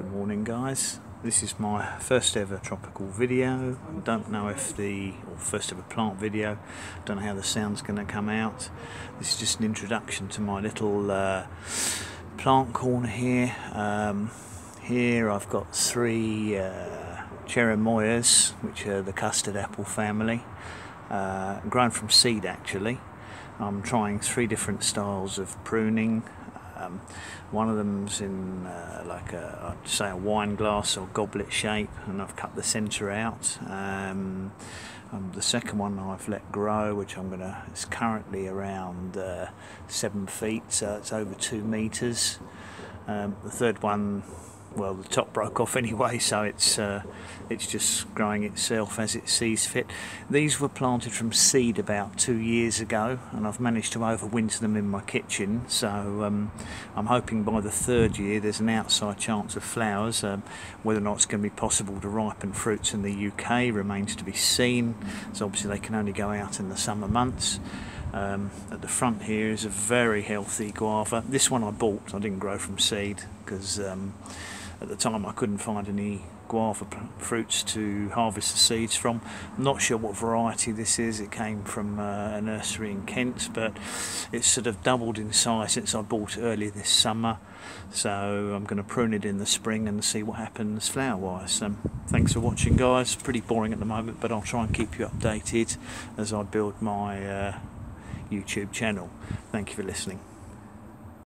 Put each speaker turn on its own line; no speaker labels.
Good morning guys. This is my first ever tropical video. I don't know if the, or first ever plant video, don't know how the sound's going to come out. This is just an introduction to my little uh, plant corner here. Um, here I've got three uh, cherimoyas, which are the custard apple family, uh, grown from seed actually. I'm trying three different styles of pruning. Um, one of them's in uh, like a, I'd say a wine glass or goblet shape, and I've cut the centre out. Um, um, the second one I've let grow, which I'm gonna, it's currently around uh, seven feet, so it's over two meters. Um, the third one well the top broke off anyway so it's uh, it's just growing itself as it sees fit. These were planted from seed about two years ago and I've managed to overwinter them in my kitchen. So um, I'm hoping by the third year there's an outside chance of flowers. Um, whether or not it's going to be possible to ripen fruits in the UK remains to be seen. So obviously they can only go out in the summer months. Um, at the front here is a very healthy guava. This one I bought, I didn't grow from seed because um, at the time I couldn't find any guava fruits to harvest the seeds from. I'm not sure what variety this is, it came from uh, a nursery in Kent, but it's sort of doubled in size since I bought it earlier this summer. So I'm going to prune it in the spring and see what happens flower wise. Um, thanks for watching, guys. Pretty boring at the moment, but I'll try and keep you updated as I build my uh, YouTube channel. Thank you for listening.